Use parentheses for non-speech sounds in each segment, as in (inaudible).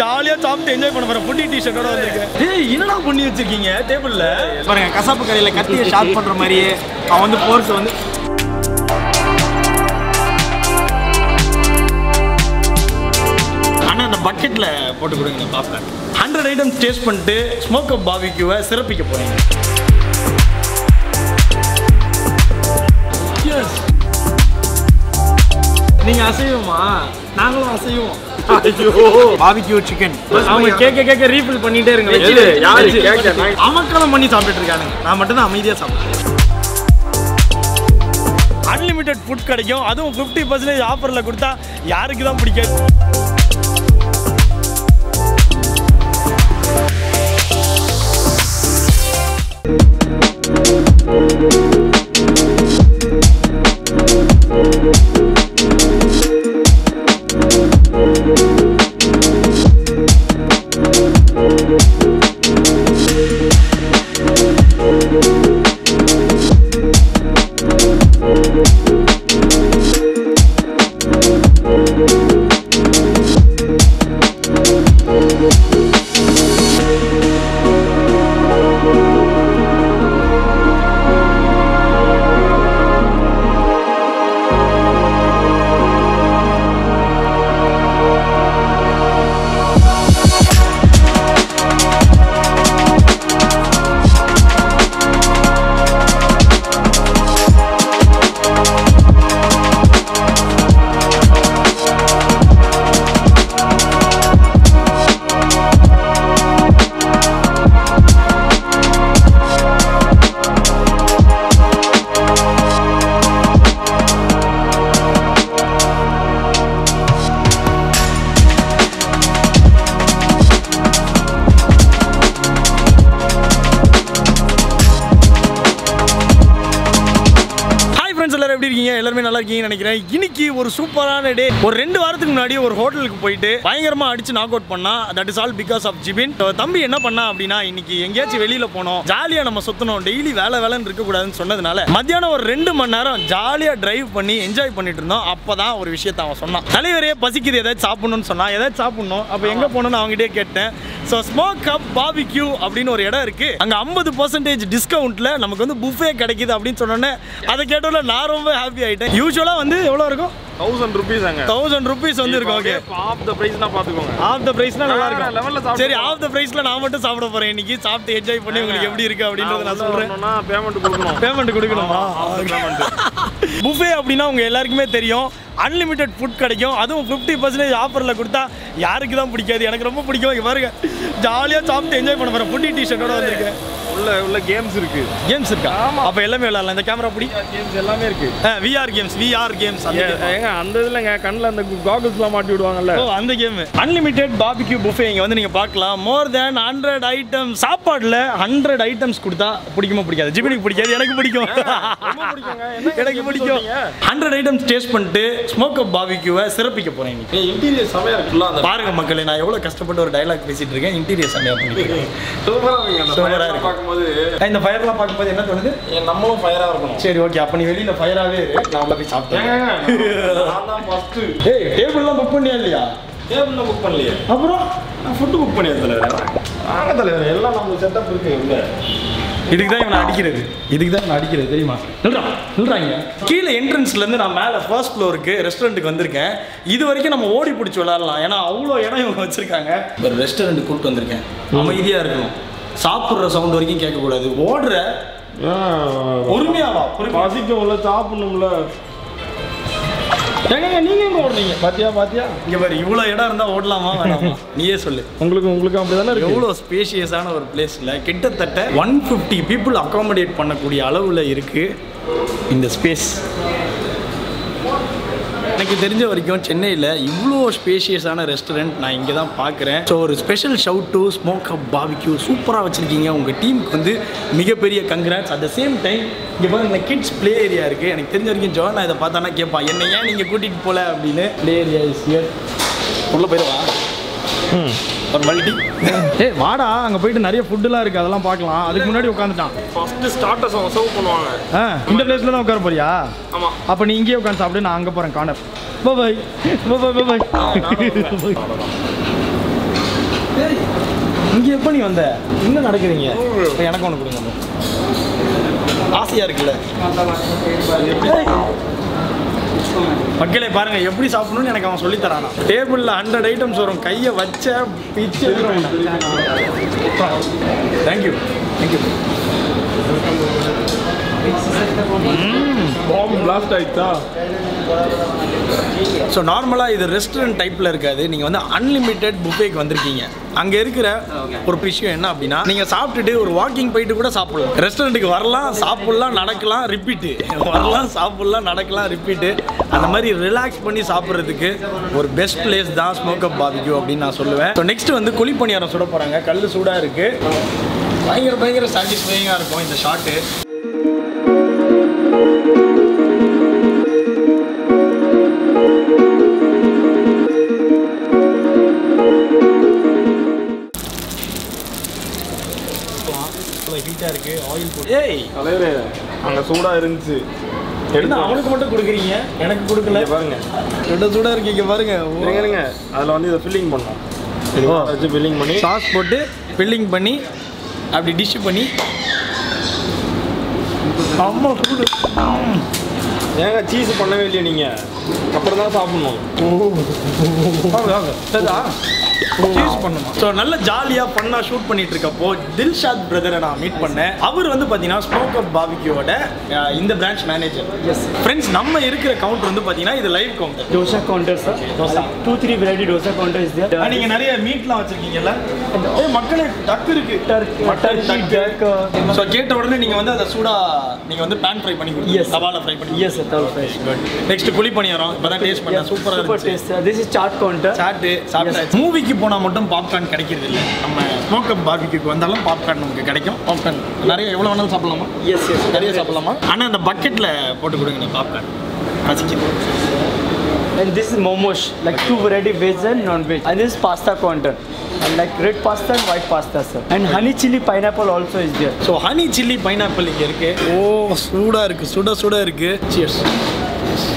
ஜாலியா சாப்பிட்டு என்ஜாய் பண்ண போறேன் புட்டி டி-ஷர்ட்டோட வந்திருக்கேன். ஏய் என்னடா பண்ணி வச்சிருக்கீங்க? டேபிள்ல பாருங்க கசாப்பு கடையில் கத்தியை ஷார்ப் பண்ற மாதிரியே அவன் வந்து போர்ஸ் வந்து அண்ணா அந்த பக்கெட்ல போட்டு கொடுங்க பாப்கார்ன் ஹண்ட்ரட் ஐட்டம்ஸ் டேஸ்ட் பண்ணிட்டு ஸ்மோக் அப் பாபிக்யூவை சிறப்பிக்க போறீங்க. நீங்க அசைவமா? நாங்களும் அசைவோம். பாபிக்யூ சிக்கன் அவங்க கேட்க கேட்க ரீஃபில் பண்ணிட்டே இருங்க? அமக்கலம் பண்ணி சாப்பிட்டுட்டு இருக்கானுங்க. நான் மட்டும் தான் அமைதியா சாப்பிடுறேன். அன்லிமிட்டெட் ஃபுட் கிடைக்கும். அதுவும் ஃபிஃப்டி பர்சன்டேஜ் ஆஃபரில் கொடுத்தா யாருக்கு தான் பிடிக்காது? ஒரு சூப்பரான டே ஒரு ரெண்டு வாரத்துக்கு முன்னாடி ஒரு ஹோட்டலுக்கு போயிட்டு பயங்கரமா அடிச்சு நாக் அவுட் பண்ணா that is all because of Jibin தம்பி என்ன பண்ணா அப்படின்னா இன்னைக்கு எங்கேயாச்சும் வெளியில போனோம். ஜாலியா நம்ம சுத்தணும். டெய்லி வேலை வேலைன்னு இருக்க கூடாதுன்னு சொன்னதுனால மத்தியானம் ஒரு ரெண்டு மணி நேரம் ஜாலியா டிரைவ் பண்ணி என்ஜாய் பண்ணிட்டு இருந்தோம். அப்பதான் ஒரு விஷயத்தை அவன் சொன்னான். தலைவரே பசிக்குது ஏதாச்சும் சாப்பிடணும்னு சொன்னா ஏதாச்சும் சாப்பிடணும். அப்போ எங்க போகணும்னு அவங்ககிட்டயே கேட்டேன். ஸோ ஸ்மோக் கப் பாபிக்யூ அப்படின்னு ஒரு இடம் இருக்கு. அங்க ஐம்பது பர்சன்டேஜ் டிஸ்கவுண்ட்ல நமக்கு வந்து புஃபே கிடைக்குது அப்படின்னு சொன்னோன்னே அதை கேட்டோம்ல நான் ரொம்ப ஹாப்பி ஆயிட்டேன். யூஸ்வலா வந்து எவ்வளோ இருக்கும்? தௌசண்ட் ருபீஸ் தௌசண்ட் ருபீஸ் வந்து இருக்கும் ஓகே ஆஃப் த பிரைஸ்னா பாத்துக்கோங்க. ஆஃப் த பிரைஸ்னா நல்லா இருக்கும். சாப்பிட்டு சரி ஆஃப் த பிரைஸ்ல நான் மட்டும் சாப்பிட போறேன். இன்னைக்கு சாப்பிட்டு என்ஜாய் பண்ணி உங்களுக்கு எப்படி இருக்கு அப்படின்றத நான் சொல்றேன். பேமெண்ட் கொடுக்கணும். பேமெண்ட் கொடுக்கணுமா? புஃபே (laughs) அப்படின்னா உங்க எல்லாருக்குமே தெரியும். அன்லிமிட்டெட் ஃபுட் கிடைக்கும். அதுவும் ஃபிஃப்டி பர்சன்டேஜ் ஆஃபரில் கொடுத்தா யாருக்கு தான் பிடிக்காது? எனக்கு ரொம்ப பிடிக்கும். இங்க பாருங்க. ஜாலியாக சாப்பிட்டு என்ஜாய் பண்ண போறேன். புட்டி டிஷர்ட்டோட வந்திருக்கேன். உள்ள உள்ள கேம்ஸ் இருக்கு. கேம்ஸ் இருக்கா? அப்போ எல்லாமே விளையாடலாம். இந்த கேமரா பிடி. கேம்ஸ் எல்லாமே இருக்கு. VR games VR games. ஏங்க அந்த இதுலங்க கண்ணுல அந்த காகுல்ஸ்லாம் மாட்டி விடுவாங்கல்ல. ஓ அந்த கேம் அன்லிமிட்டெட் பாபிக்யூ புஃபே இங்க வந்து நீங்க பார்க்கலாம். மோர் தென் ஹண்ட்ரட் ஐட்டம் சாப்பாடுல ஹண்ட்ரட் ஐட்டம்ஸ் கொடுத்தா பிடிக்குமா பிடிக்காது? ஜிபினிக்கு பிடிக்காது எனக்கு பிடிக்கும். எனக்கு பிடிக்கும்? ஹண்ட்ரட் ஐட்டம்ஸ் டேஸ்ட் பண்ணிட்டு ஸ்மோக் அப் பாபிக்யூவை சிறப்பிக்க போறேன் இன்னைக்கு. இன்டீரியர் செமையா இருக்குல்ல பாருங்க மக்களே நான் எவ்வளவு கஷ்டப்பட்டு ஒரு டயலாக் பேசிட்டு இருக்கேன். இன்டீரியர் சமையா பண்ணிட்டு (laughs) சூப்பரா இருக்கு அந்த சூப்பரா ஃபயர் இருக்கு. பார்க்கும்போது இந்த ஃபயர்லாம் பார்க்கும்போது என்ன தோணுது? ஏன் நம்மளும் ஃபயரா இருக்கணும். சரி ஓகே அப்ப நீ வெளியில ஃபயராவே இரு. நான் உள்ள போய் சாப்பிட்டேன் நான் தான் ஃபர்ஸ்ட் ஏய் டேபிள்லாம் புக் பண்ணியா இல்லையா? டேபிள்ல புக் பண்ணலையே. அப்புறம்? நான் ஃபுட் புக் பண்ணியது தலைவர்? வாங்க தலைவர் எல்லாம் நம்ம செட்டப் இருக்கு உள்ள இதுக்கு தான் இவனை அடிக்கிறது. இதுக்கு தான் இவனை அடிக்கிறது தெரியுமா? நில்றா நில்றாங்க கீழே என்ட்ரன்ஸ்ல இருந்து நான் மேலே ஃபர்ஸ்ட் ஃப்ளோருக்கு ரெஸ்டாரண்ட்டுக்கு வந்திருக்கேன். இது வரைக்கும் நம்ம ஓடி பிடிச்சி விளாட்லாம் ஏன்னா அவ்வளோ இடம் இவங்க வச்சிருக்காங்க. ஒரு ரெஸ்டாரண்ட் கூப்பிட்டு வந்திருக்கேன். அமைதியாக இருக்கணும். சாப்பிட்ற சவுண்ட் வரைக்கும் கேட்கக்கூடாது. ஓடுற பொறுமையாவா? பொறுமையா. பசிக்கும் உள்ள சாப்பிடணும்ல. ஏங்க நீங்க எங்க ஓடுறீங்க பாத்தியா பாத்தியா? இங்க பாரு இடம் இருந்தால் ஓடலாமா வேணாமா? (laughs) நீயே சொல்லு. உங்களுக்கு உங்களுக்கு அப்படிதானே இருக்கு? எவ்வளோ ஸ்பேஷியஸான ஒரு பிளேஸில் கிட்டத்தட்ட ஒன் ஃபிஃப்டி பீப்புள் அகாமடேட் பண்ணக்கூடிய அளவில் இருக்குது இந்த ஸ்பேஸ் எனக்கு தெரிஞ்ச வரைக்கும் சென்னையில் இவ்வளோ ஸ்பேஷியஸான ரெஸ்டாரண்ட் நான் இங்கே தான் பார்க்குறேன் ஸோ ஒரு special shout to smoke up barbecue சூப்பராக வச்சுருக்கீங்க. உங்கள் டீமுக்கு வந்து மிகப்பெரிய congrats at the same time இங்கே பாருங்க இந்த கிட்ஸ் ப்ளே ஏரியா இருக்குது எனக்கு தெரிஞ்ச வரைக்கும் ஜோனா இதை பார்த்தானா கேட்பான் என்ன ஏன் நீங்கள் கூட்டிகிட்டு போகல அப்படின்னு. ப்ளே ஏரியா இஸ் ஹியர் உள்ளே போயிடுவா ம். ஒரு மல்டி ஏய் வாடா அங்கே போயிட்டு நிறைய ஃபுட்டுலாம் இருக்குது அதெல்லாம் பார்க்கலாம். அதுக்கு முன்னாடி உட்காந்துட்டான் ஃபர்ஸ்ட் ஸ்டார்டர்ஸ் அவங்க சர்வ் பண்ணுவாங்க. ஆ இந்த பிளேஸில் தான் உட்கார போறியா? ஆமா. அப்போ நீ இங்கேயே உட்காந்து சாப்பிடு நான் அங்கே போகிறேன் கார்னர் பாய் பாய் பாய் பாய் இங்கே எப்போ நீ வந்த? என்ன நடக்குறீங்க? இப்ப எனக்கு ஒன்று கொடுங்க bro. ஆசையா இருக்குல்ல. மக்களே பாருங்க எப்படி சாப்பிடணும்னு எனக்கு அவன் சொல்லித் தரானா டேபிளில் ஹண்ட்ரட் ஐட்டம்ஸ் வரும். கையை வச்ச பிச்சு. Thank you thank you blast ஆயிடுச்சா ஸோ நார்மலாக இது ரெஸ்டாரண்ட் டைப்பில் இருக்காது. நீங்கள் வந்து அன்லிமிட்டெட் புஃபேக்கு வந்திருக்கீங்க. அங்கே இருக்கிற ஒரு விஷயம் என்ன அப்படின்னா நீங்கள் சாப்பிட்டுட்டு ஒரு வாக்கிங் போயிட்டு கூட சாப்பிடலாம். ரெஸ்டாரண்ட்டுக்கு வரலாம் சாப்பிடலாம் நடக்கலாம் ரிப்பீட்டு வரலாம் சாப்பிடலாம் நடக்கலாம் ரிப்பீட்டு அந்த மாதிரி ரிலாக்ஸ் பண்ணி சாப்பிட்றதுக்கு ஒரு பெஸ்ட் பிளேஸ் தான் ஸ்மோக் அப் பாபிக்யூ அப்படின்னு நான் சொல்லுவேன். ஸோ நெக்ஸ்ட் வந்து குழி பணியாரம் சுட போகிறாங்க கல் சூடாக இருக்குது பயங்கர பயங்கர சாட்டிஸ்ஃபைங்காக இருக்கும் இந்த ஷாட்டு ஹீட்டாக இருக்குது ஆயில் போட்டு. ஏய்! தலைவரே அங்க சூடா இருந்துச்சு. என்ன எடுத்து அவனுக்கு மட்டும் கொடுக்குறீங்க? எனக்கு கொடுக்கல. இங்க பாருங்க. சுட சுட இருக்கீங்க பாருங்க. இருங்க. அதுல வந்து இதை ஃபில்லிங் பண்ணோம். வச்சு ஃபில்லிங் பண்ணி சாஸ் போட்டு ஃபில்லிங் பண்ணி அப்படி டிஷ் பண்ணி அம்மா சூடு ஏங்க சீஸ் பண்ணவே இல்லையா நீங்க. அப்புறம் தான் சாப்பிடணும் பண்ணுமா ஸோ நல்ல ஜாலியாக பண்ணால் ஷூட் பண்ணிட்டு இருக்கப்போ தில்ஷாத் பிரதரை நான் மீட் பண்ணேன் அவர் வந்து பார்த்தீங்கன்னா ஸ்மோக் அப் பாபிக்யூவோட இந்த பிரான்ச் மேனேஜர் எஸ் ஃப்ரெண்ட்ஸ் நம்ம இருக்கிற கவுண்டர் வந்து பார்த்தீங்கன்னா இது live counter Dosa counter, sir. Dosa. Two, three variety dosa counter is there. நீங்க நிறைய மீட்லாம் வச்சிருக்கீங்கல்ல ஏ மக்களே டக் இருக்கு turkey, டக் ஸோ கேட்ட உடனே நீங்க வந்து அதை சூடா நீங்க வந்து பேன் ஃப்ரை பண்ணி Yes. தவால ஃப்ரை பண்ணி Yes, sir. Tall fresh. Next குழி பண்ணிடுறோம் இப்பதான் டேஸ்ட் பண்ணேன் சூப்பரா Super இருந்துச்சு. This is chaat counter. சாட்டு சாப்பிட்டாச்சு மூவிக்கு போனா மட்டும் பாப்கார்ன் கிடைக்கிறது இல்ல. நம்ம ஸ்மோக் அப் பார்பிக்யூக்கு வந்தாலும் பாப்கார்ன் நமக்கு கிடைக்கும். பாப்கார்ன் நிறைய எவ்வளவு வேணாலும் சாப்பிடலாமா? Yes, yes. நிறைய சாப்பிடலாமா? ஆனா அந்த பக்கெட்ல போட்டு கொடுங்க பாப்கார்ன் ரசிக்குது And this is momos, like two variety veg and non-veg. And this is pasta counter. And like red pasta and white pasta, sir. And honey chili pineapple also is there. So honey chilli pineapple இங்கே இருக்கு. ஓ சூடாக இருக்கு. சுட சுட இருக்கு. Cheers next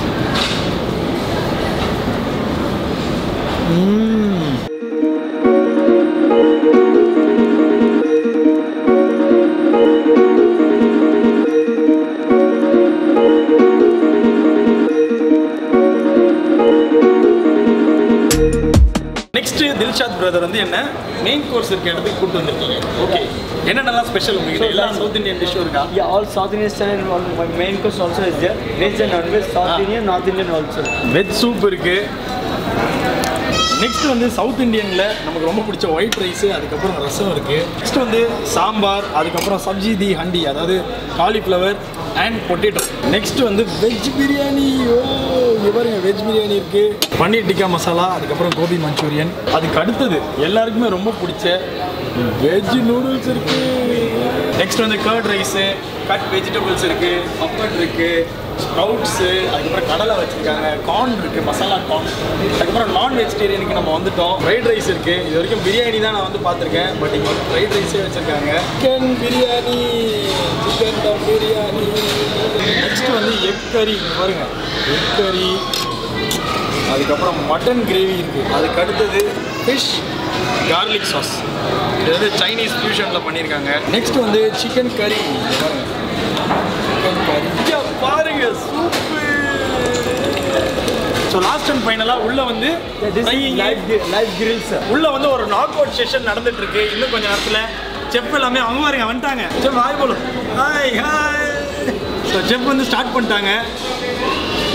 brother வந்து என்ன main course இருக்க இடத்துக்கு கூட்டு வந்திருக்கீங்க ஓகே என்னென்னலாம் ஸ்பெஷல் உங்ககிட்ட எல்லா சவுத் இந்தியன் டிஷ்ஷும் இருக்கா and all, my main course also is there. Veg and non-veg, South Ah. Indian, North Indian also. Veg soup இருக்கு நெக்ஸ்ட் வந்து சவுத் இந்தியனில் நமக்கு ரொம்ப பிடிச்ச ஒயிட் ரைஸ் அதுக்கப்புறம் ரசம் இருக்கு. நெக்ஸ்ட் வந்து சாம்பார் அதுக்கப்புறம் சப்ஜி தி ஹண்டி அதாவது காலிஃப்ளவர் அண்ட் பொட்டேட்டோ நெக்ஸ்ட் வந்து வெஜ் பிரியாணி ஓ பாருங்க வெஜ் பிரியாணி இருக்கு. பன்னீர் டிக்கா மசாலா அதுக்கப்புறம் கோபி மஞ்சூரியன் அதுக்கு அடுத்தது எல்லாருக்குமே ரொம்ப பிடிச்ச வெஜ் நூடுல்ஸ் இருக்கு. நெக்ஸ்ட் வந்து கர்ட் ரைஸு கட் வெஜிடபிள்ஸ் இருக்கு பப்பட் இருக்கு ஸ்ப்ரவுட்ஸு அதுக்கப்புறம் கடலை வச்சுருக்காங்க கார்ன் இருக்குது மசாலா கார்ன் அதுக்கப்புறம் நான் வெஜிடேரியனுக்கு நம்ம வந்துட்டோம். ஃப்ரைட் ரைஸ் இருக்குது இது வரைக்கும் பிரியாணி தான் நான் வந்து பார்த்துருக்கேன். பட் இங்கே ஃப்ரைட் ரைஸே வச்சுருக்காங்க. Chicken biryani chicken dum biryani next வந்து எக் கறி பாருங்க. எக் கறி அதுக்கப்புறம் மட்டன் கிரேவி இருக்குது அதுக்கு அடுத்தது ஃபிஷ் கார்லிக் சாஸ் இது வந்து சைனீஸ் ஃபியூஷனில் பண்ணியிருக்காங்க நெக்ஸ்ட் வந்து சிக்கன் கறி பாருங்க சூப்பு ஸோ லாஸ்ட் அண்ட் ஃபைனலாக உள்ள வந்து grill, sir. உள்ள வந்து ஒரு நாக் அவுட் செஷன் நடந்துட்டு இருக்கு இன்னும் கொஞ்ச நேரத்தில் செஃப் எல்லாமே அவங்க பாருங்க வந்துட்டாங்க. செஃப் ஹாய் போலும் ஹாய் ஹாய் ஸோ செஃப் வந்து ஸ்டார்ட் பண்ணிட்டாங்க.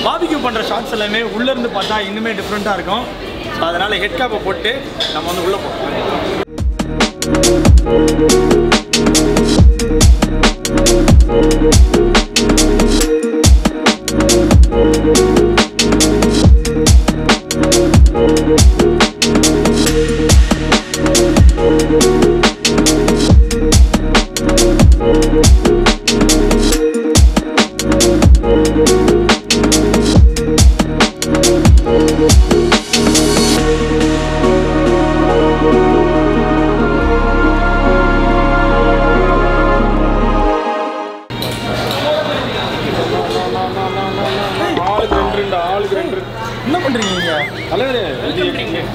பாபிக்யூ பண்ணுற ஷார்ட்ஸ் எல்லாமே உள்ளே இருந்து பார்த்தா இன்னுமே டிஃப்ரெண்ட்டாக இருக்கும். ஸோ அதனால் ஹெட் கேப்பை போட்டு நம்ம வந்து உள்ளே போகிறோம்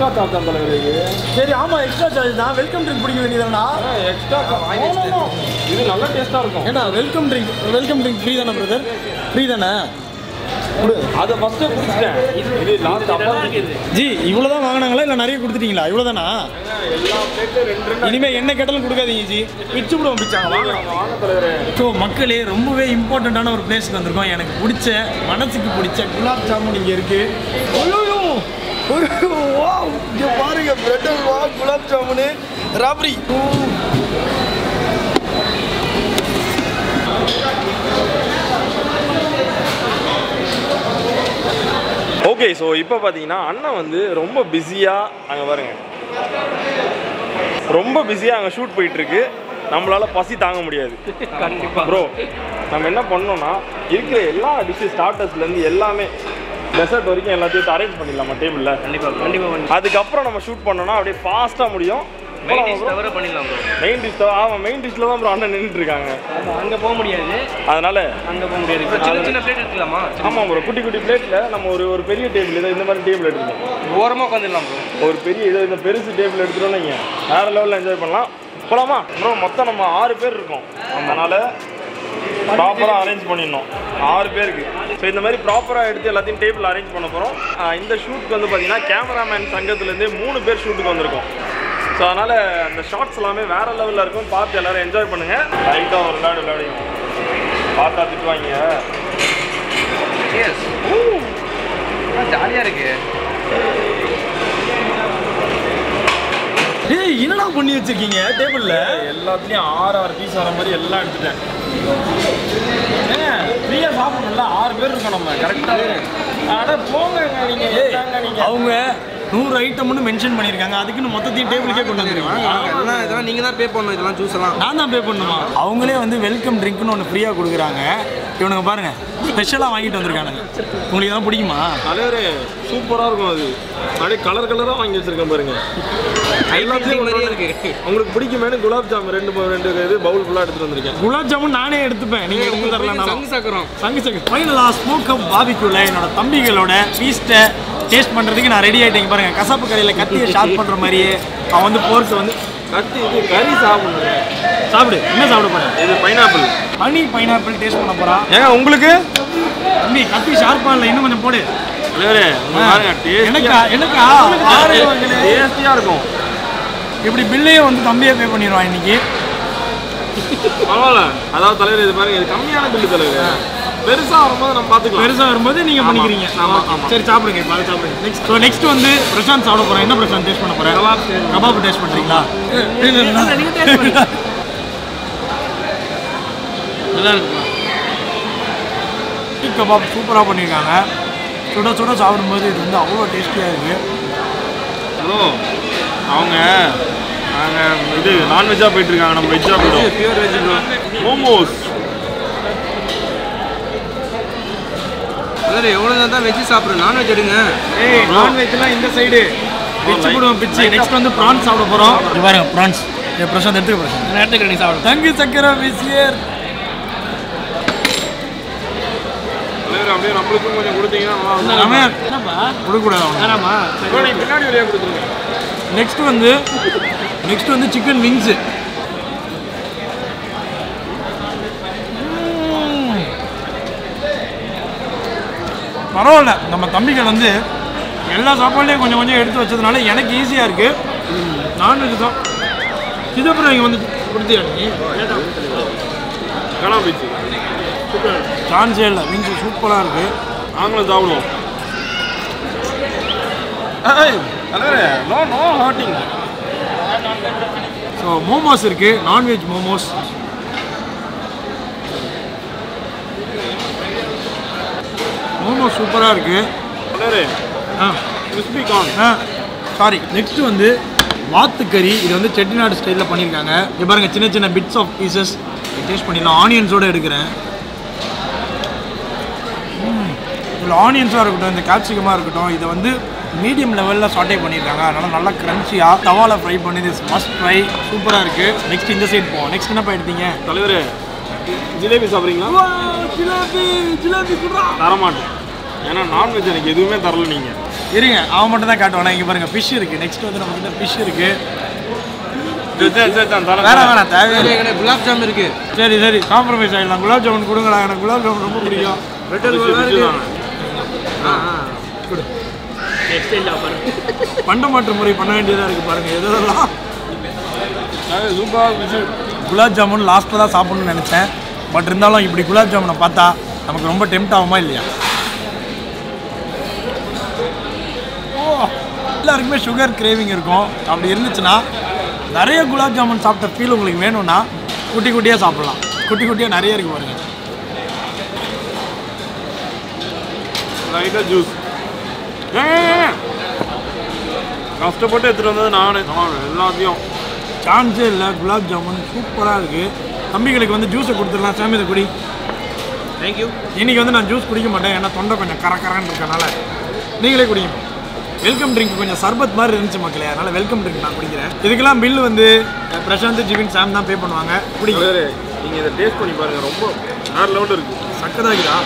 எக்ஸ்ட்ரா தலைவரே இது. சரி ஆமாம் எக்ஸ்ட்ரா சார்ஜ் தான். வெல்கம் ட்ரிங்க் பிடிக்க வேண்டியதுனா எக்ஸ்ட்ரா இது நல்ல டேஸ்டா இருக்கும். ஏன்னா welcome drink welcome drink free தானே பிரதர் ஃப்ரீ தானே? அதை ஃபர்ஸ்ட் குடிச்சிட்டேன். இது லாஸ்ட் அப்பா ஜி இவ்வளோ தான் வாங்கினாங்களா இல்லை நிறைய கொடுத்துட்டீங்களா? இவ்வளோ தானா எல்லா பிளேட்ல ரெண்டு ரெண்டு இனிமே என்ன கேட்டாலும் கொடுக்காதீங்க ஜி. பிச்சு. விடுவோம் பிச்சாங்க ஸோ மக்களே ரொம்பவே இம்பார்ட்டண்ட்டான ஒரு பிளேஸ்க்கு வந்திருக்கோம். எனக்கு பிடிச்ச மனசுக்கு பிடிச்ச குலாப் ஜாமுன் இங்கே இருக்கு. ஐயோ (laughs) வா இங்கே பாருங்க பிரெட் வா குலாப் ஜாமுனு ராப்ரி ஓகே ஸோ இப்போ பார்த்தீங்கன்னா அண்ணன் வந்து ரொம்ப பிஸியாக அங்கே பாருங்க. ரொம்ப பிஸியாக அங்கே ஷூட் போயிட்டு இருக்கு நம்மளால பசி தாங்க முடியாது. கண்டிப்பாக ப்ரோ நம்ம என்ன பண்ணோம்னா இருக்கிற எல்லா டிஷ்ஷு ஸ்டார்டர்ஸ்லேருந்து எல்லாமே டெசர்ட் வரைக்கும் எல்லாத்தையும் அரேஞ்ச் பண்ணிடலாமா டேபிளில் கண்டிப்பாக கண்டிப்பாக அதுக்கப்புறம் நம்ம ஷூட் பண்ணோம்னா அப்படியே ஃபாஸ்ட்டாக முடியும். மெயின் டிஷ் தவிர பண்ணிடலாம் ப்ரோ மெயின் டிஷ் ஆமாம் மெயின் டிஷ்ல தான் ப்ரோ அண்ணன் நின்றுட்டு இருக்காங்க. அங்கே போக முடியாது. அதனால அங்கே போக முடியாது. சின்ன சின்ன பிளேட் எடுத்துக்கலாமா? ஆமாம் ப்ரோ குட்டி குட்டி பிளேட்டில் நம்ம ஒரு ஒரு பெரிய டேபிள் இதை இந்த மாதிரி டேபிள் எடுத்துக்கணும் ஓரமாக உட்காந்துடலாம் ப்ரோ ஒரு பெரிய இது இந்த பெருசு டேபிள் எடுத்துட்டோம்னு வைங்க. வேற லெவலில் என்ஜாய் பண்ணலாம். போலாமா? ப்ரோ மொத்தம் நம்ம ஆறு பேர் இருக்கோம். அதனால ப்ராப்பராக அரேஞ்ச் பண்ணிடணும். ஆறு பேருக்கு. ஸோ இந்த மாதிரி ப்ராப்பராக எடுத்து எல்லாத்தையும் டேபிள் அரேஞ்ச் பண்ண போகிறோம் இந்த ஷூட்க்கு வந்து பார்த்தீங்கன்னா கேமராமேன் சங்கத்துலேருந்தே மூணு பேர் ஷூட்டுக்கு வந்திருக்கோம். ஸோ அதனால் அந்த ஷார்ட்ஸ் எல்லாமே வேற லெவலில் இருக்கும். பார்த்து எல்லாரும் என்ஜாய் பண்ணுங்கள் லைட்டாக ஒரு விளையாடு விளையாடுங்க பார்த்தா திட்டுவாங்க. ஜாலியாக இருக்கு. ஏய் என்னடா பண்ணி வச்சிருக்கீங்க டேபிளில் எல்லாத்துலேயும் ஆறு ஆறு பீஸ் வர மாதிரி எல்லாம் எடுத்துட்டேன். ஏங்க ஃப்ரீயாக சாப்பிடணும்ல? ஆறு பேர் இருக்கோம் நம்ம கரெக்டாக அட போங்க நீங்கள் அவங்க நூறு ஐட்டம்னு மென்ஷன் பண்ணியிருக்காங்க அதுக்குன்னு மொத்தத்தையும் டேபிளுக்கே கொண்டு வந்துருவாங்க இதெல்லாம் இதெல்லாம் நீங்கள் தான் பே பண்ணணும். இதெல்லாம் ஜூஸ் எல்லாம். நான் தான் பே பண்ணுமா அவங்களே வந்து வெல்கம் ட்ரிங்க்னு ஒன்று ஃப்ரீயாக கொடுக்குறாங்க. இவனுங்க பாருங்க. ஸ்பெஷலாக வாங்கிட்டு வந்திருக்கானுங்க. உங்களுக்கு இதெல்லாம் பிடிக்குமா? தலைவரே சூப்பராக இருக்கும் அது. அப்படியே கலர் கலராக வாங்கி வச்சிருக்கேன் பாருங்க. உங்களுக்கு பிடிக்குமேனு குலாப் ஜாம் ரெண்டு ரெண்டு இது பவுல் ஃபுல்லாக எடுத்துகிட்டு வந்திருக்கேன். குலாப் ஜாமுன் நானே எடுத்துப்பேன். நீங்கள் எடுத்து தரலாம் சங்கு சாக்குறோம் சங்கு சங்கு ஃபைனலாக ஸ்மோக் அப் பாபிக்குள்ள என்னோட தம்பிகளோட ஃபீஸ்ட்டை டேஸ்ட் பண்ணுறதுக்கு நான் ரெடி ஆகிட்டேங்க பாருங்க கசாப்பு கடையில் கத்தியை ஷார்ப் பண்ணுற மாதிரியே அவன் வந்து போர்க்கு வந்து கத்தி இது கறி சாப்பிடணும். சாப்பிடு. என்ன சாப்பிட போகிறேன் இது பைனாப்பிள் ஹனி பைனாப்பிள் டேஸ்ட் பண்ண போகிறான் ஏங்க உங்களுக்கு? தம்பி கத்தி ஷார்ப்பாக இல்லை இன்னும் கொஞ்சம் போடு எனக்கா எனக்கா. டேஸ்டியாக இருக்கும் இப்படி பில்லையே வந்து தம்பியே பே பண்ணிடுவான் இன்னைக்கு பரவாயில்ல அதாவது தலைவர் இது பாருங்க இது கம்மியான பில்லு தலைவர் பெருசா வரும்போது நம்ம பார்த்துக்கலாம் பெருசா வரும்போது நீங்க. பண்ணிக்கிறீங்க. சரி சாப்பிடுங்க இப்போ அதை சாப்பிடுங்க நெக்ஸ்ட் ஸோ நெக்ஸ்ட் வந்து பிரசாந்த் சாப்பிட போறேன் என்ன பிரசாந்த் டேஸ்ட் பண்ண போறேன் கபாப் கபாப் டேஸ்ட் பண்றீங்களா நல்லா இருக்குமா சீக் கபாப் சூப்பராக பண்ணியிருக்காங்க சுட சுட சாப்பிடும்போது இது வந்து அவ்வளோ டேஸ்டியாக இருக்குது ஹலோ அவங்க நாங்க இது நான்வெஜ்ஜாக போயிட்டு இருக்காங்க நம்ம வெஜ்ஜாக போயிட்டோம். பியூர் வெஜ் மோமோஸ் அதாவது எவ்வளோ தான் வெஜ் சாப்பிட்றேன் நான்வெஜ் எடுங்க. ஏய் நான்வெஜ்லாம் இந்த சைடு பிச்சு போடுவோம் பிச்சு. நெக்ஸ்ட் வந்து ப்ரான்ஸ் சாப்பிட போகிறோம் பாருங்க ப்ரான்ஸ் பிரசாந்த் எடுத்துக்க பிரசாந்த் நான் எடுத்துக்கிறேன் நீ சாப்பிடு. தங்கு சக்கரை பிசியர் தலைவர் அப்படியே நம்மளுக்கும் கொஞ்சம் கொடுத்தீங்கன்னா என்னப்பா கொடுக்கூடாது வேணாமா பின்னாடி வழியாக கொடுத்துருங்க. நெக்ஸ்ட் வந்து நெக்ஸ்ட் வந்து சிக்கன் விங்ஸு பரவாயில்ல. நம்ம தம்பிகள் வந்து எல்லா சாப்பாடுலையும் கொஞ்சம் கொஞ்சம் எடுத்து வச்சதுனால எனக்கு ஈஸியாக இருக்குது நான்வெஜ் தான். சிதம்பரம் இங்கே வந்து கொடுத்தியா நீ? கனா பீச்சு சான்ஸே இல்லை விங்ஸ் சூப்பராக இருக்குது நாங்களும் சாப்பிடுவோம். No no hurting so momos இருக்குது நான்வெஜ் மோமோஸ் மோமோஸ் சூப்பராக இருக்குது ஆ. கிறிஸ்பி கார்ன் ஆ சாரி நெக்ஸ்ட் வந்து வாத்துக்கறி. இது வந்து செட்டிநாடு ஸ்டைலில் பண்ணியிருக்காங்க. இது பாருங்க சின்ன சின்ன பிட்ஸ் ஆஃப் பீசஸ் டேஸ்ட் பண்ணிடலாம். ஆனியன்ஸோடு எடுக்கிறேன். ஆனியன்ஸாக இருக்கட்டும் இந்த கேப்சிகமாக இருக்கட்டும் இதை வந்து மீடியம் லெவலில் சாட்டே பண்ணியிருக்காங்க அதனால் நல்லா க்ரன்ச்சியாக தவாவில் ஃப்ரை பண்ணி திஸ் மஸ்ட் ஃப்ரை சூப்பராக இருக்குது நெக்ஸ்ட் இந்த சைடு போவோம் நெக்ஸ்ட் என்னப்பா எடுத்தீங்க தலைவரே ஜிலேபி சாப்பிட்றீங்களா ஜிலேபி ஜிலேபி தரமாட்டேன் ஏன்னா நான்வெஜ் எனக்கு எதுவுமே தரல நீங்கள் இருங்க அவன் மட்டும் தான் காட்டுவானா இங்கே பாருங்க ஃபிஷ் இருக்குது நெக்ஸ்ட் வந்து நம்மக்கிட்ட ஃபிஷ் இருக்குது தரேன். வேணாம் வேணாம் தேவையில்லை எனக்கு குலாப் ஜாம் இருக்கு சரி சரி காம்ப்ரமைஸ் ஆகிடலாம் குலாப் ஜாமுன் கொடுங்களா எனக்கு குலாப் ஜாமுன் ரொம்ப பிடிக்கும் ஆ, ஆ. பண்டமாற்று முறை பண்ண வேண்டியதாக இருக்குது பாருங்கள் எதெல்லாம். குலாப் ஜாமுன் லாஸ்ட்டில் தான் சாப்பிடணும்னு நினச்சேன். பட் இருந்தாலும் இப்படி குலாப் ஜாமுனை பார்த்தா நமக்கு ரொம்ப டெம்ட் ஆகுமா இல்லையா? ஓ எல்லாருக்குமே சுகர் கிரேவிங் இருக்கும். அப்படி இருந்துச்சுன்னா நிறைய குலாப் ஜாமுன் சாப்பிட்ட ஃபீல் உங்களுக்கு வேணும்னா குட்டி குட்டியாக சாப்பிடலாம். குட்டி குட்டியாக நிறைய இருக்கு பாருங்க. லைட்டா ஜூஸ் கஷ்டப்பட்டு எடுத்துட்டு வந்தது நானு. நான் எல்லாத்தையும். சான்ஸே இல்லை. குலாப் ஜாமுன் சூப்பராக இருக்குது தம்பிகளுக்கு வந்து ஜூஸை கொடுத்துடலாம். சாமி இதை குடி தேங்க்யூ இன்னைக்கு வந்து நான் ஜூஸ் குடிக்க மாட்டேன். ஏன்னா தொண்டை கொஞ்சம் கர கரன்னு இருக்கனால. நீங்களே குடிங்க. வெல்கம் ட்ரிங்க் கொஞ்சம் சர்பத் மாதிரி இருந்துச்சு மக்களே. அதனால வெல்கம் ட்ரிங்க் நான் குடிக்கிறேன். இதுக்கெல்லாம் பில் வந்து பிரசாந்த் ஜிவின் சாம் தான் பே பண்ணுவாங்க. குடிங்க. தலைவரே, நீங்க இதை டேஸ்ட் பண்ணி பாருங்க. ரொம்ப வேற லெவல் இருக்கு சக்கதாகிதா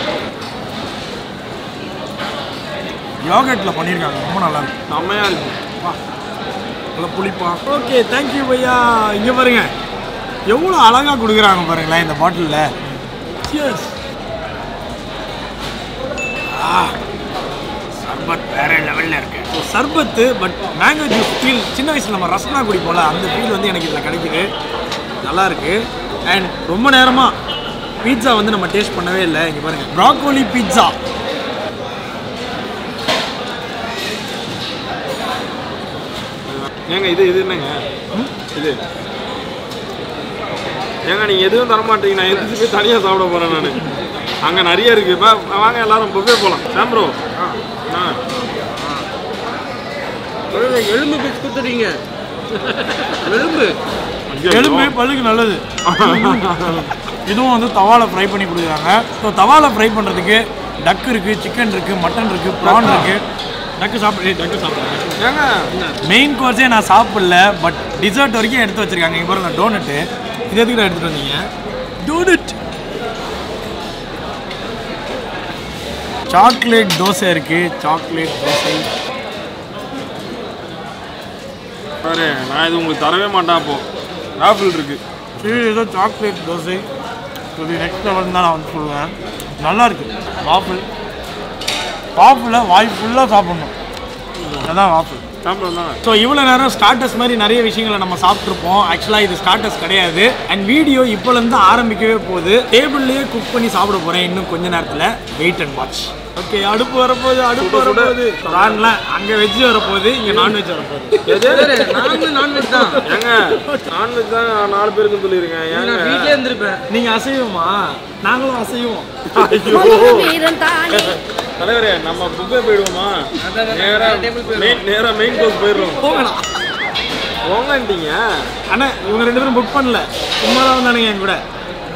யோகட்டில் பண்ணியிருக்காங்க ரொம்ப நல்லா இருக்கு. செம்மையா இருக்கு. வா. நல்லா புளிப்பா. ஓகே தேங்க்யூ பையா. இங்கே பாருங்க. எவ்வளோ அழகாக கொடுக்குறாங்க பாருங்களேன் இந்த பாட்டிலில். சியர்ஸ் சர்பத் வேற லெவலில் இருக்கு. ஸோ சர்பத்து பட் மேங்கோ ஜூஸ் ஃபீல் சின்ன வயசில் நம்ம ரசனா குடிப்போம்ல அந்த ஃபீல் வந்து எனக்கு இதில் கிடைக்குது. நல்லா இருக்கு. அண்ட் ரொம்ப நேரமாக பீட்சா வந்து நம்ம டேஸ்ட் பண்ணவே இல்லை. இங்கே பாருங்க. ப்ராக்கோலி பீட்சா ஏங்க இது இது என்னங்க? இது. ஏங்க நீங்க எதுவும் தர மாட்டீங்க நான் எதிர்த்து போய் தனியா சாப்பிட போறேன் நான்? அங்க நிறைய இருக்கு. வா வாங்க எல்லாரும் புஃபே போலாம். சாம் ப்ரோ தலைவரே, எலும்பு பிச்சு கொடுத்துறீங்க எலும்பு. எலும்பு பல்லுக்கு நல்லது. இதுவும் வந்து தவால ஃப்ரை பண்ணி கொடுக்குறாங்க. ஸோ தவால ஃப்ரை பண்ணுறதுக்கு டக் இருக்குது சிக்கன் இருக்குது மட்டன் இருக்குது ப்ரான் இருக்குது டக்கு சாப்பிடு டக்கு சாப்பிடுறேன் ஏங்க? மெயின் கோர்ஸே நான் சாப்பிடல பட் டிசர்ட் வரைக்கும் எடுத்து வச்சிருக்காங்க. இங்கே பாருங்க டோனட்டு இது எதுக்கு எடுத்துகிட்டு வந்தீங்க? டோனட் சாக்லேட் தோசை இருக்குது சாக்லேட் தோசை. பாரு நான் இது உங்களுக்கு தரவே மாட்டேன் அப்போ. ஆப்பிள் இருக்கு. இது ஏதோ சாக்லேட் தோசை. இது நெக்ஸ்ட் லெவல் தான் நான் வந்து சொல்லுவேன். நல்லா இருக்கு. வாஃபிள் வாஃபிளை வாய் ஃபுல்லாக சாப்பிடணும். அதான் வாஃபிள் ஸோ இவ்வளோ நேரம் ஸ்டார்டர்ஸ் மாதிரி நிறைய விஷயங்களை நம்ம சாப்பிட்ருப்போம் ஆக்சுவலாக இது ஸ்டார்டர்ஸ் கிடையாது. அண்ட் வீடியோ இப்போலேருந்து ஆரம்பிக்கவே போகுது. டேபிள்லேயே குக் பண்ணி சாப்பிட போகிறேன் இன்னும் கொஞ்ச நேரத்தில். வெயிட் அண்ட் வாட்ச் ஓகே அடுப்பு வரப்போகுது அடுப்பு வரப்போகுது. பிரான்லாம் அங்கே வெஜ் வரப்போகுது இங்கே நான்வெஜ் வரப்போகுது. நான்வெஜ் தான். ஏங்க நான்வெஜ் தான் நாலு பேருக்கு சொல்லியிருக்கேன். நான் ஏங்க வீட்லயே இருந்திருப்பேன். நீங்கள் அசைவமா? நாங்களும் அசைவோம். தலைவரே நம்ம புக்கே போயிடுவோமா? நேரா போயிடுவோம். நேரா மெயின் கோர்ஸ் போயிடுறோம். போங்கடா போங்கன்ட்டீங்க? அண்ணா இவங்க ரெண்டு பேரும் புக் பண்ணல. சும்மா தான் வந்தானுங்க என் கூட.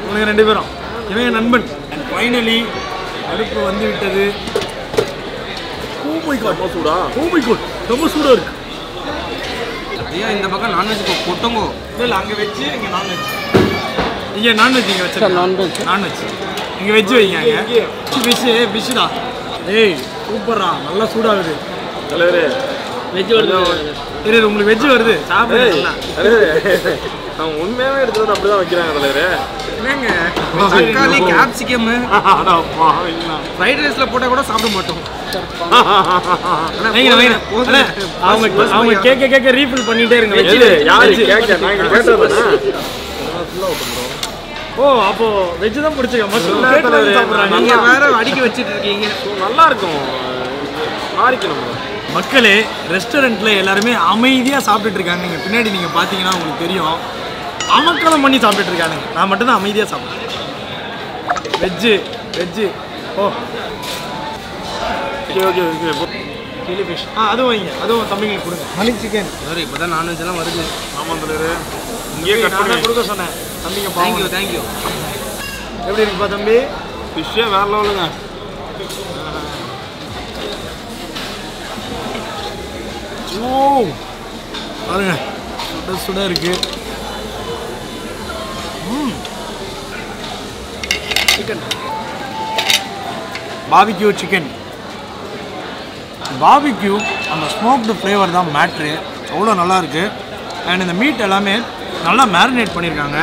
இவனுங்க ரெண்டு பேரும். இவன் என் நண்பன். ஃபைனலி அடுப்பு வந்து விட்டது. காட் ரொம்ப சூடா? ஓ மை காட் ரொம்ப சூடாக இருக்கு. ஐயா இந்த பக்கம் நான்வெஜ் கொட்டங்கோ இல்லை இல்லை அங்கே வெஜ்ஜு இங்கே நான்வெஜ் இங்கே நான்வெஜ் இங்கே வச்சு non-veg. நான்வெஜ் இங்கே வெஜ் வைங்க அங்கே. ஃபிஷ்ஷு ஃபிஷ்ஷுடா ஏய் சூப்பர்ரா. நல்லா சூடாகுது. தலைவரே. வெஜ் வருது. இரு, உங்களுக்கு வெஜ் வருது. தலைவரே. அவங்க உண்மையாவே எடுத்துட்டு வந்து அப்படிதான் வைக்கிறாங்க தலைவரே. என்னங்க? தக்காளி கேப்சிகம். ஃப்ரைட் ரைஸ்ல போட்டா கூட சாப்பிட மாட்டோம். அவங்க அவங்க கேட்க கேட்க ரீஃபில் பண்ணிட்டே இருங்க. யாரு? கேட்க நாங்க கேட்டதுதானே ஓ அப்போ வெஜ் தான் மஸ்ட் தலைவரே, சாப்பிட்றாங்க. நீங்க வேற அடிக்க வச்சிட்டு இருக்கீங்க. நல்லா இருக்கும் மாறிக்கணும் மக்களே ரெஸ்டாரண்ட்ல எல்லாருமே அமைதியா சாப்பிட்டுட்டு இருக்காங்க. பின்னாடி நீங்க பாத்தீங்கன்னா உங்களுக்கு தெரியும். அமக்கலம் பண்ணி சாப்பிட்டுட்டு இருக்காங்க. நான் மட்டும் தான் அமைதியா சாப்பிடுறேன். வெஜ்ஜு வெஜ்ஜு ஓ. Okay okay okay. Chilli fish ஆ அதுவும் வைங்க. அதுவும் தம்பிங்களுக்கு கொடுங்க. மலிக் சிக்கன் சார் இப்பதான் நான்வெஜ் எல்லாம் வருது. ஆமா தலைவரே இங்கேயே கட் பண்ணி கொடுக்க சொன்னேன். தம்பிங்க தேங்க்யூ தேங்க்யூ எப்படி இருக்குப்பா தம்பி? ஃபிஷ்ஷே வேற லெவலுங்க. ஓ பாருங்க. சுட சுட இருக்கு. சிக்கன் பாபிக்யூ சிக்கன் பாபிக்யூ அந்த ஸ்மோக்டு ஃப்ளேவர் தான் மேட்ரு அவ்வளோ நல்லா இருக்கு. அண்ட் இந்த மீட் எல்லாமே நல்லா மேரினேட் பண்ணியிருக்காங்க.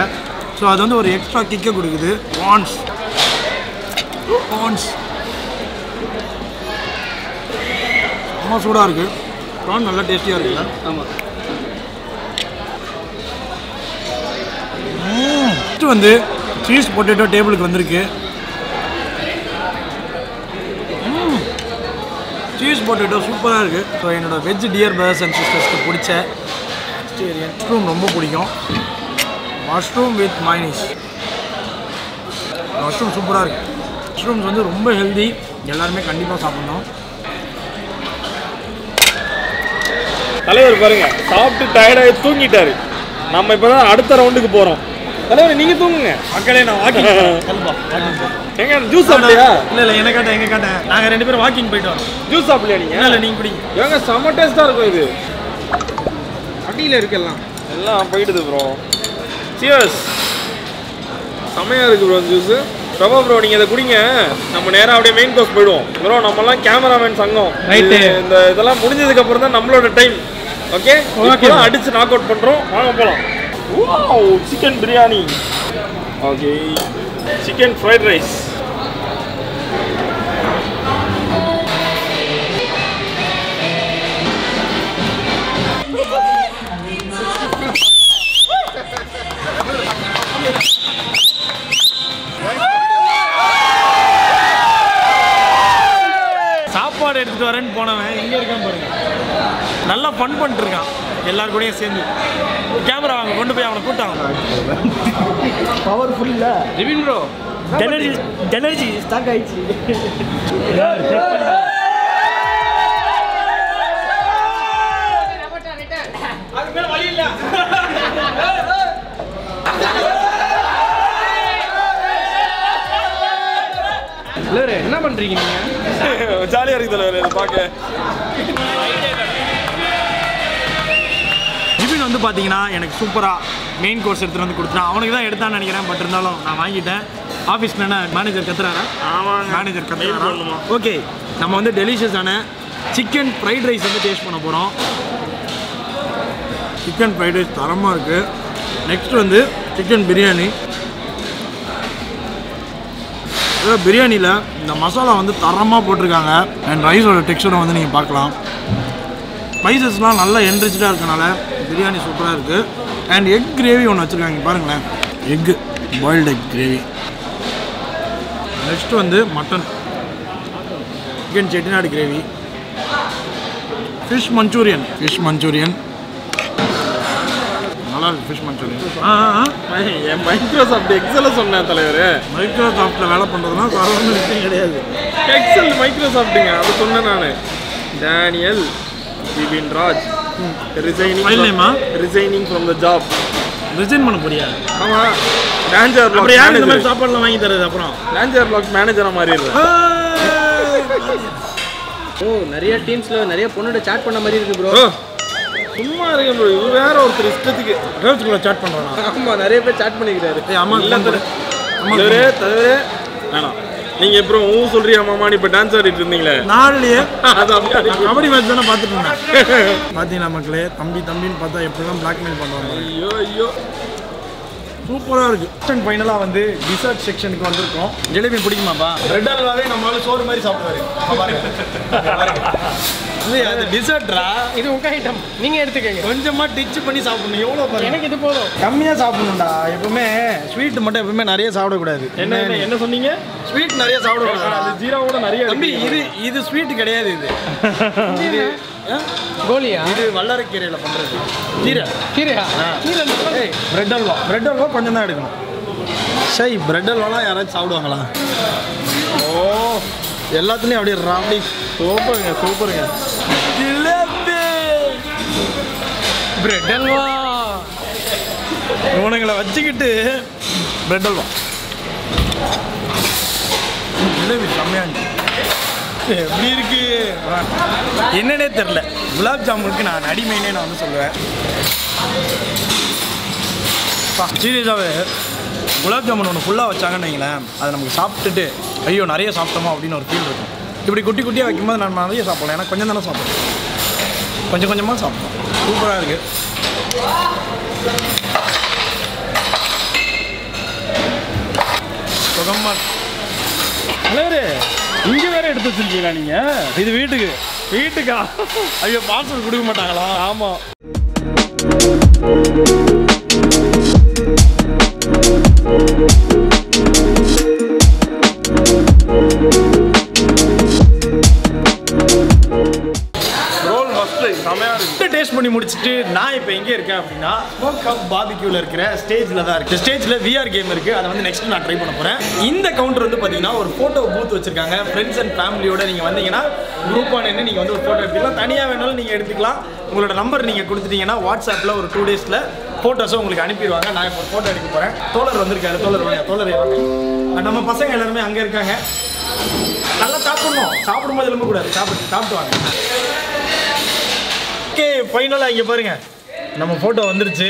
ஸோ அது வந்து ஒரு எக்ஸ்ட்ரா கிக்கை கொடுக்குது. ப்ரான்ஸ் ப்ரான்ஸ் ரொம்ப சூடாக இருக்குது ப்ரான் நல்லா டேஸ்டியாக இருக்குல்ல ஆமாம் நெக்ஸ்ட் வந்து சீஸ் பொட்டேட்டோ டேபிளுக்கு வந்திருக்கு. சீஸ் பொட்டேட்டோ சூப்பராக இருக்குது ஸோ என்னோட வெஜ் டியர் பிரதர்ஸ் அண்ட் சிஸ்டர்ஸ்க்கு பிடிச்ச வெஜிடேரியன் மஷ்ரூம் ரொம்ப பிடிக்கும். மஷ்ரூம் வித் மைனீஸ் மஷ்ரூம் சூப்பராக இருக்குது மஷ்ரூம்ஸ் வந்து ரொம்ப ஹெல்தி எல்லாருமே கண்டிப்பாக சாப்பிட்ணும். தலைவர் பாருங்க சாப்பிட்டு டயர்டாகி தூங்கிட்டாரு. நம்ம இப்பதான் அடுத்த ரவுண்டுக்கு போறோம். தலைவர் நீங்க தூங்குங்க. மக்களே நான் வாக்கிங் (laughs) எங்க ஜூஸ் சாப்பிடலையா? இல்லை இல்லை என்ன கேட்டேன் எங்க கேட்டேன்? நாங்கள் ரெண்டு பேரும் வாக்கிங் போயிட்டு வரோம். ஜூஸ் சாப்பிடலையா நீங்க? இல்லை நீங்கள் குடிங்க. ஏங்க செம்ம டேஸ்டா இருக்கும் இது. அடியில் இருக்கலாம் எல்லாம் போயிடுது ப்ரோ சியர்ஸ் செம்மையா இருக்கு ப்ரோ ஜூஸ் பிரபா ப்ரோ நீங்க இதை குடிங்க. நம்ம நேரா அப்படியே மெயின் கோர்ஸ் போயிடுவோம். ப்ரோ நம்மலாம் கேமராமேன் சங்கம். இது- இந்த இதெல்லாம் முடிஞ்சதுக்கு அப்புறம் தான் நம்மளோட டைம் ஓகே ஓகே அடிச்சு நாக் அவுட் பண்றோம். வாங்க போலாம். Wow chicken biryani okay chicken fried rice fun பண்ணிட்டு இருக்கான் எல்லார் கூடயும் சேர்ந்து. கேமரா வாங்க கொண்டு போய் அவனை கூட்டாங்க பவர்ஃபுல் இல்லை? Rivin bro energy energy stock ஆயிடுச்சு. என்ன பண்ணுறீங்க நீங்கள் ஜாலியா இருக்கு தலைவர் பார்க்க. வந்து பார்த்தீங்கன்னா எனக்கு சூப்பராக மெயின் கோர்ஸ் எடுத்துகிட்டு வந்து கொடுத்தான் அவனுக்கு தான் எடுத்தான்னு நினைக்கிறேன் பட் இருந்தாலும் நான் வாங்கிட்டேன். ஆஃபீஸில் என்ன மேனேஜர் கத்துறாரா? மேனேஜர் கத்துறாரா? ஓகே நம்ம வந்து டெலிஷியஸான சிக்கன் ஃப்ரைட் ரைஸ் வந்து டேஸ்ட் பண்ண போகிறோம் சிக்கன் ஃப்ரைட் ரைஸ் தரமாக இருக்குது நெக்ஸ்ட் வந்து சிக்கன் பிரியாணி இதில் பிரியாணியில் இந்த மசாலா வந்து தரமாக போட்டிருக்காங்க. அண்ட் ரைஸோட டெக்ஸ்டரை வந்து நீங்கள் பார்க்கலாம். ஸ்பைசஸ்லாம் நல்லா என்ரிச்சாக இருக்கனால பிரியாணி சூப்பராக இருக்குது அண்ட் எக் கிரேவி ஒன்று வச்சுருக்காங்க பாருங்களேன். Egg boiled egg gravy next வந்து mutton chicken Chettinad gravy fish manchurian fish manchurian நல்லா ஃபிஷ் மஞ்சூரியன் ஆ ஆ என் மைக்ரோசாஃப்ட் எக்ஸல சொன்னேன் தலைவர். மைக்ரோசாஃப்ட்டில் வேலை பண்ணுறதுனா சாதாரண விஷயம் கிடையாது. எக்ஸல் மைக்ரோசாஃப்ட்டுங்க அதை சொன்னேன் நான். Daniel Bibin Raj resigning name ah? Resigning from the job resign பண்ண போறியா? ஆமா. டான்ஜர் அப்புறம் யார் இந்த மாதிரி சாப்பாடுலாம் வாங்கி தரது அப்புறம்? டான்ஜர் பிளாக் மேனேஜரா மாறிடுறேன் ஓ நிறைய டீம்ஸில் நிறைய பொண்ணோட chat பண்ண மாதிரி இருக்கு ப்ரோ சும்மா இருங்க ப்ரோ இது வேற ஒருத்தர் இஷ்டத்துக்கு கேர்ள்ஸ் கூட சாட் பண்ணுறானா ஆமாம் நிறைய பேர் chat பண்ணிக்கிறாரு. அம்மா இல்ல தலைவரே தலைவரே. வேணாம். நீங்க அப்புறம் ஊ சொல்றியா மாமா இப்ப டான்ஸ் ஆடிட்டு இருந்தீங்களே? நான் கபடி மேட்ச் தானே பார்த்துட்டு இருந்தேன். பார்த்தீங்களா மக்களே? தம்பி தம்பின்னு பார்த்தா எப்படிலாம் பிளாக்மெயில் பண்ணுவாங்க ஐயோ ஐயோ. சூப்பராக இருக்கு. செக்ஷன் ஃபைனலாக வந்து டிசர்ட் செக்ஷனுக்கு வந்திருக்கோம். ஜிலேபி பிடிக்குமாப்பா? ரெட் அல்வாவே நம்மளால சோறு மாதிரி சாப்பிடுவாரு. அது டிசர்ட்ரா இது உங்க ஐட்டம் நீங்கள் எடுத்துக்கங்க. கொஞ்சமா டிச் பண்ணி சாப்பிடணும். எவ்வளோ பாருங்க. எனக்கு இது போதும். கம்மியாக சாப்பிடணும்டா. எப்பவுமே ஸ்வீட் மட்டும் எப்பவுமே நிறைய சாப்பிடக்கூடாது. என்ன என்ன என்ன சொன்னீங்க? ஸ்வீட் நிறைய சாப்பிடக்கூடாது. ஜீரோவோட நிறைய தம்பி இது இது ஸ்வீட் கிடையாது இது? கோலியா? இது வல்லரைக்கீரையில பண்றது. கீரை. கீரையா? கீரை பிரெட் அல்வா. பிரெட் அல்வா கொஞ்சம் தான் எடுக்கணும். சரி பிரெட் அல்வாலாம் யாராச்சும் சாப்பிடுவாங்களா? ஓ எல்லாத்துலேயும் அப்படியே ராப்டி சூப்பருங்க சூப்பருங்க. பிரெட் அல்வா? இவனுங்களை வச்சுக்கிட்டு பிரெட் அல்வா. செம்மையா இருந்துச்சு. எப்படி இருக்கு என்னன்னே தெரில குலாப் ஜாமுனுக்கு நான் அடிமைனே நான் வந்து சொல்லுவேன். சீரியஸாகவே குலாப் ஜாமுன் ஒன்று ஃபுல்லாக வச்சாங்கன்னு வைங்களேன். அதை நமக்கு சாப்பிட்டுட்டு ஐயோ நிறைய சாப்பிட்டோமா அப்படின்னு ஒரு ஃபீல் இருக்கும். இப்படி குட்டி குட்டியாக வைக்கும்போது நான் நிறைய சாப்பிடலாம். ஏன்னா கொஞ்சம் தானே சாப்பிடுவேன் கொஞ்சம் கொஞ்சமாக சாப்பிடும் சூப்பராக இருக்குது சுகமாக தலைவர் இங்க வேற எடுத்து வச்சிருக்கீங்களா நீங்க? இது வீட்டுக்கு. வீட்டுக்கா? ஐயோ பார்சல் கொடுக்க மாட்டாங்களா? ஆமா. பண்ணி முடிச்சுட்டு நான் இப்போ எங்கே இருக்கேன் அப்படின்னா ஸ்மோக் கப் பாபிக்யூல இருக்கிற ஸ்டேஜில் தான் இருக்கு. ஸ்டேஜில் விஆர் கேம் இருக்குது அதை வந்து நெக்ஸ்ட் நான் ட்ரை பண்ண போகிறேன் இந்த கவுண்டர் வந்து பார்த்தீங்கன்னா ஒரு ஃபோட்டோ பூத் வச்சிருக்காங்க. ஃப்ரெண்ட்ஸ் அண்ட் ஃபேமிலியோட நீங்கள் வந்தீங்கன்னா குரூப்பாக நின்று நீங்கள் வந்து ஒரு ஃபோட்டோ எடுத்துக்கலாம். தனியாக வேணாலும் நீங்கள் எடுத்துக்கலாம். உங்களோட நம்பர் நீங்கள் கொடுத்துட்டீங்கன்னா வாட்ஸ்அப்பில் ஒரு டூ டேஸில் ஃபோட்டோஸும் உங்களுக்கு அனுப்பிடுவாங்க. நான் இப்போ ஃபோட்டோ எடுக்க போகிறேன் தோழர் வந்திருக்காரு. தோழர் வாங்க. தோழர் வாங்க. நம்ம பசங்க எல்லாருமே அங்கே இருக்காங்க. நல்லா சாப்பிடணும். சாப்பிடும்போது எழும்பக்கூடாது சாப்பிட்டு சாப்பிட்டு வாங்க. ஓகே ஃபைனலாக இங்கே பாருங்க. நம்ம ஃபோட்டோ வந்துருச்சு.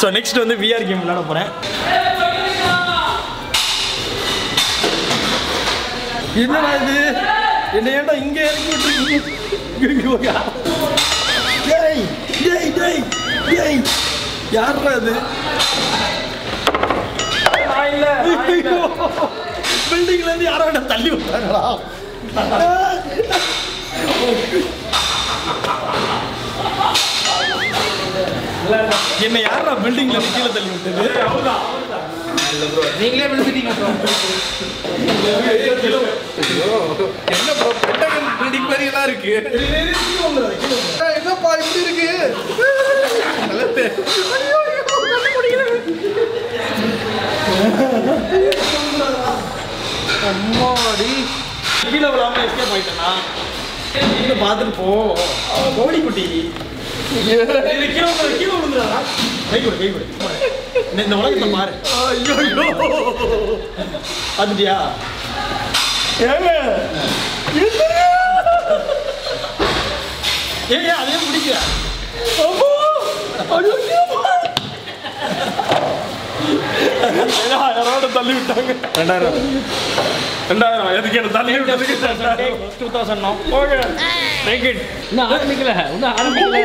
ஸோ நெக்ஸ்ட் வந்து விஆர் கேம் விளையாட போகிறேன் என்னடா இது? என்ன ஏன்டா இங்கே இறக்கி விட்டுருக்கீங்க? டேய் டேய் டேய் டேய் யார்ரா அது பில்டிங்ல இருந்து யாரோ என்ன தள்ளி விட்டாங்களா என்ன யாரா பில்டிங்ல கீழே தள்ளி விட்டது? நீங்களே விழுந்துட்டீங்க என்ன ப்ரோ பென்டகன் பில்டிங் மாதிரி எல்லாம் இருக்கு. என்னப்பா இப்படி இருக்கு. அம்மாடி. கீழே விழாம எஸ்கேப் ஆயிட்டேனா? பார்த்துட்டு போ. கோடி குட்டி இந்த- உலகத்தை ஐயோ அதுட்டியா ஏங்க அதே பிடிக்க யாரோட தள்ளி விட்டாங்க. ரெண்டாயிரம். ரெண்டாயிரம். எதுக்கு என்ன தள்ளி விட்டதுக்கு two thousand okay take it இன்னும் ஆரம்பிக்கல. இன்னும் ஆரம்பிக்கல.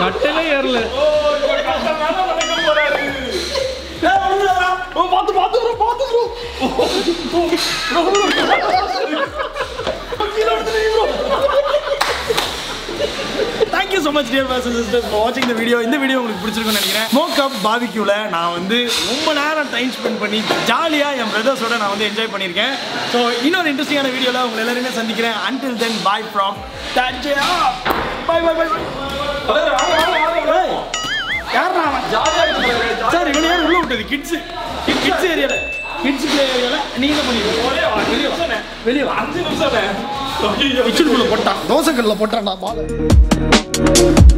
கட்டலே ஏறல. பார்த்து பார்த்து bro, பார்த்து bro. கீழே விழுந்துட்டீங்க bro. Much dear brothers and sisters for watching the video. இந்த வீடியோ உங்களுக்கு பிடிச்சிருக்கும்னு நினைக்கிறேன். ஸ்மோக் அப் பாபிக்யூல நான் வந்து ரொம்ப நேரம் டைம் ஸ்பெண்ட் பண்ணி ஜாலியாக என் பிரதர்ஸோட நான் வந்து என்ஜாய் பண்ணியிருக்கேன். ஸோ இன்னொரு இன்ட்ரெஸ்டிங்கான வீடியோவில் உங்களை எல்லாருமே சந்திக்கிறேன். Until then bye from தஞ்சையா பை பை பை யார் சார் இவனை யார் உள்ள விட்டது? கிட்ஸ் கிட்ஸ் ஏரியால கிட்ஸ் பிளே ஏரியால நீங்க பண்ணிடுங்க வெளியே. வெளியே. அஞ்சு நிமிஷம் போட்டான். தோசைக்கல்ல போட்டான் நான் பால். We'll